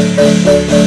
Música